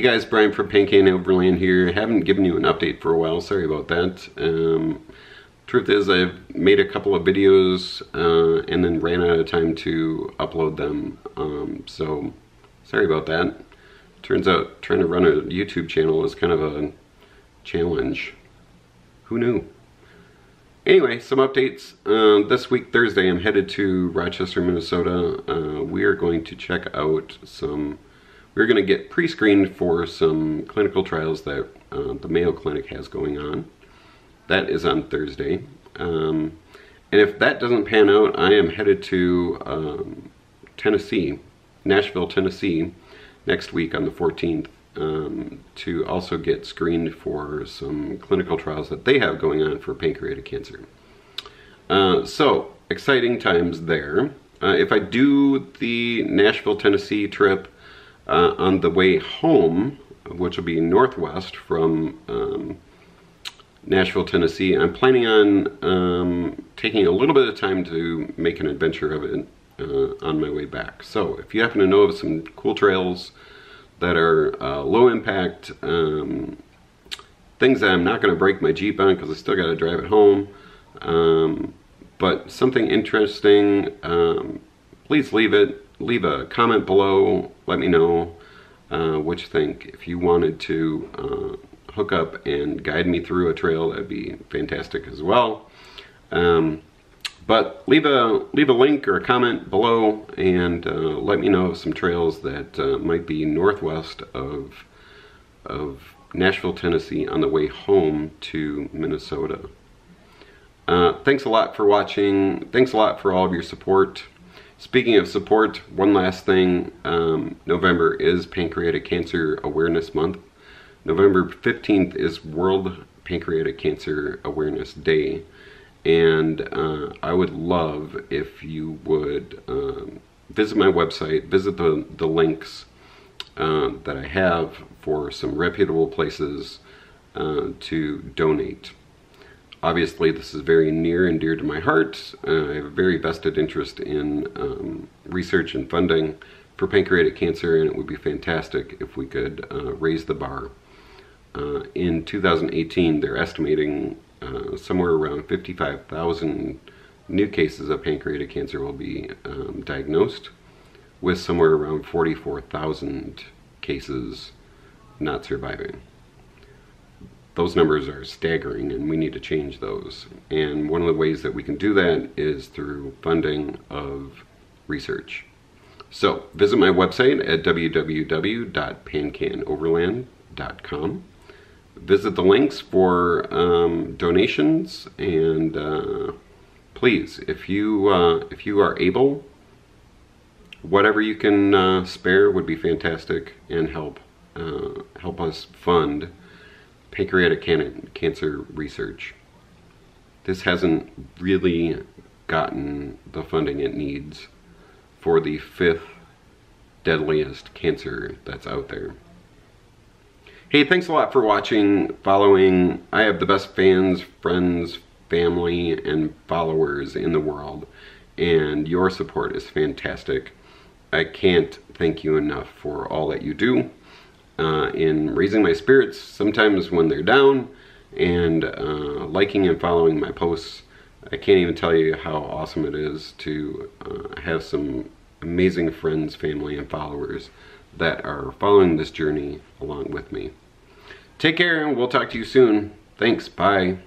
Hey guys, Brian from PanCan Overland here. I haven't given you an update for a while, sorry about that. Um, truth is I've made a couple of videos uh, and then ran out of time to upload them. Um, so sorry about that. Turns out trying to run a YouTube channel is kind of a challenge. Who knew? Anyway, some updates. Uh, this week, Thursday, I'm headed to Rochester, Minnesota. Uh, we are going to check out some we're going to get pre-screened for some clinical trials that uh, the Mayo Clinic has going on. That is on Thursday. Um, and if that doesn't pan out, I am headed to um, Tennessee, Nashville, Tennessee, next week on the 14th um, to also get screened for some clinical trials that they have going on for pancreatic cancer. Uh, so, exciting times there. Uh, if I do the Nashville, Tennessee trip, uh, on the way home, which will be northwest from um, Nashville, Tennessee, I'm planning on um, taking a little bit of time to make an adventure of it uh, on my way back. So if you happen to know of some cool trails that are uh, low impact, um, things that I'm not going to break my Jeep on because I still got to drive it home, um, but something interesting, um, please leave it leave a comment below. Let me know uh, what you think. If you wanted to uh, hook up and guide me through a trail, that'd be fantastic as well. Um, but leave a leave a link or a comment below and uh, let me know of some trails that uh, might be northwest of of Nashville, Tennessee on the way home to Minnesota. Uh, thanks a lot for watching. Thanks a lot for all of your support. Speaking of support, one last thing. Um, November is Pancreatic Cancer Awareness Month. November 15th is World Pancreatic Cancer Awareness Day. And uh, I would love if you would um, visit my website, visit the, the links uh, that I have for some reputable places uh, to donate. Obviously, this is very near and dear to my heart. Uh, I have a very vested interest in um, research and funding for pancreatic cancer, and it would be fantastic if we could uh, raise the bar. Uh, in 2018, they're estimating uh, somewhere around 55,000 new cases of pancreatic cancer will be um, diagnosed, with somewhere around 44,000 cases not surviving those numbers are staggering and we need to change those. And one of the ways that we can do that is through funding of research. So visit my website at www.pancanoverland.com. Visit the links for um, donations and uh, please, if you uh, if you are able, whatever you can uh, spare would be fantastic and help uh, help us fund pancreatic can cancer research. This hasn't really gotten the funding it needs for the fifth deadliest cancer that's out there. Hey, thanks a lot for watching, following. I have the best fans, friends, family, and followers in the world, and your support is fantastic. I can't thank you enough for all that you do uh, in raising my spirits sometimes when they're down and uh, liking and following my posts. I can't even tell you how awesome it is to uh, have some amazing friends, family, and followers that are following this journey along with me. Take care and we'll talk to you soon. Thanks. Bye.